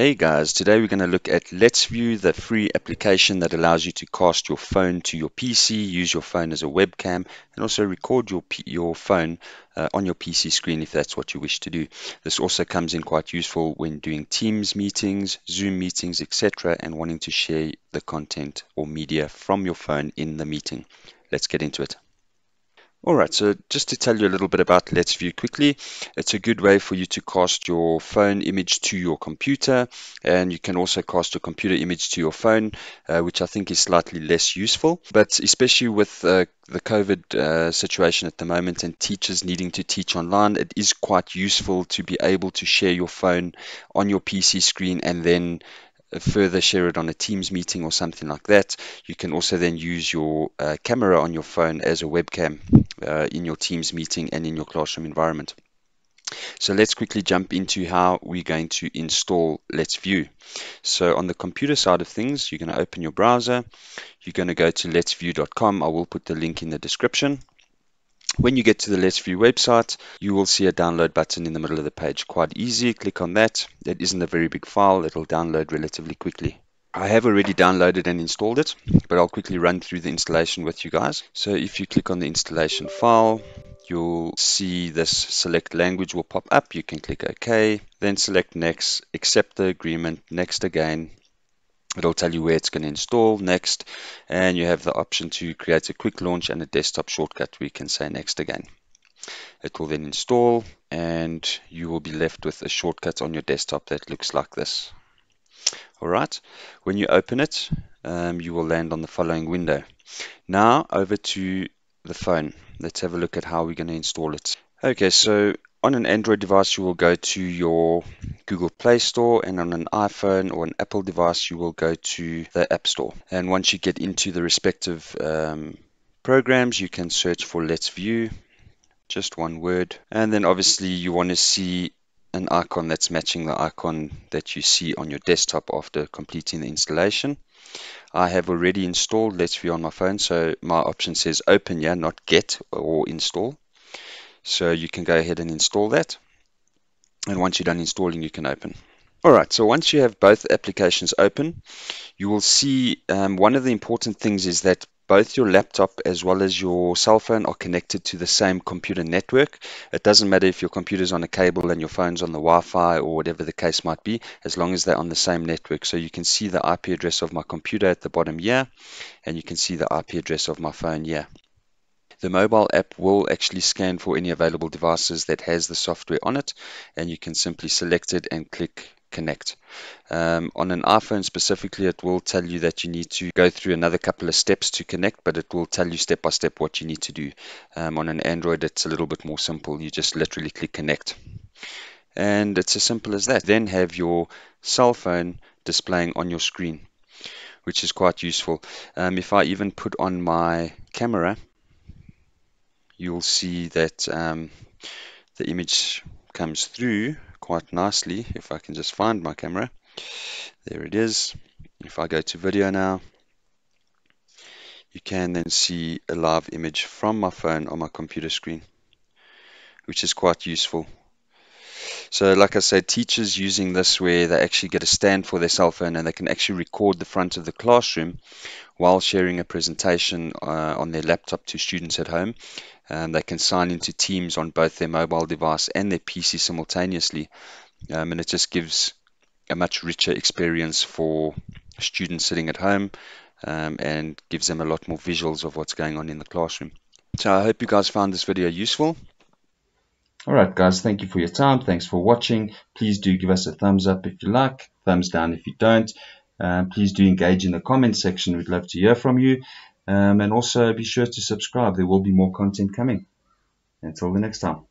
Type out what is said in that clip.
Hey guys, today we're going to look at Let's View, the free application that allows you to cast your phone to your PC, use your phone as a webcam, and also record your your phone uh, on your PC screen if that's what you wish to do. This also comes in quite useful when doing Teams meetings, Zoom meetings, etc., and wanting to share the content or media from your phone in the meeting. Let's get into it. Alright, so just to tell you a little bit about Let's View quickly, it's a good way for you to cast your phone image to your computer and you can also cast your computer image to your phone, uh, which I think is slightly less useful. But especially with uh, the COVID uh, situation at the moment and teachers needing to teach online, it is quite useful to be able to share your phone on your PC screen and then further share it on a Teams meeting or something like that. You can also then use your uh, camera on your phone as a webcam uh, in your Teams meeting and in your classroom environment. So let's quickly jump into how we're going to install Let's View. So on the computer side of things, you're going to open your browser. You're going to go to letsview.com. I will put the link in the description. When you get to the Let's View website, you will see a download button in the middle of the page. Quite easy, click on that. It isn't a very big file, it'll download relatively quickly. I have already downloaded and installed it, but I'll quickly run through the installation with you guys. So if you click on the installation file, you'll see this select language will pop up. You can click OK, then select next, accept the agreement, next again, It'll tell you where it's going to install next, and you have the option to create a quick launch and a desktop shortcut. We can say next again. It will then install, and you will be left with a shortcut on your desktop that looks like this. All right, when you open it, um, you will land on the following window. Now over to the phone. Let's have a look at how we're going to install it. Okay, so on an Android device, you will go to your Google Play Store, and on an iPhone or an Apple device, you will go to the App Store. And once you get into the respective um, programs, you can search for Let's View, just one word. And then obviously, you want to see an icon that's matching the icon that you see on your desktop after completing the installation. I have already installed Let's View on my phone, so my option says open, yeah, not get or install. So you can go ahead and install that. And once you're done installing, you can open. All right, so once you have both applications open, you will see um, one of the important things is that both your laptop as well as your cell phone are connected to the same computer network. It doesn't matter if your computer's on a cable and your phone's on the Wi-Fi or whatever the case might be, as long as they're on the same network. So you can see the IP address of my computer at the bottom here, and you can see the IP address of my phone here. The mobile app will actually scan for any available devices that has the software on it, and you can simply select it and click connect. Um, on an iPhone specifically, it will tell you that you need to go through another couple of steps to connect, but it will tell you step by step what you need to do. Um, on an Android, it's a little bit more simple. You just literally click connect. And it's as simple as that. Then have your cell phone displaying on your screen, which is quite useful. Um, if I even put on my camera, you'll see that um, the image comes through quite nicely. If I can just find my camera. There it is. If I go to video now you can then see a live image from my phone on my computer screen which is quite useful so like I said, teachers using this where they actually get a stand for their cell phone and they can actually record the front of the classroom while sharing a presentation uh, on their laptop to students at home. Um, they can sign into Teams on both their mobile device and their PC simultaneously. Um, and it just gives a much richer experience for students sitting at home um, and gives them a lot more visuals of what's going on in the classroom. So I hope you guys found this video useful. Alright guys, thank you for your time. Thanks for watching. Please do give us a thumbs up if you like, thumbs down if you don't. Um, please do engage in the comment section. We'd love to hear from you. Um, and also be sure to subscribe. There will be more content coming. Until the next time.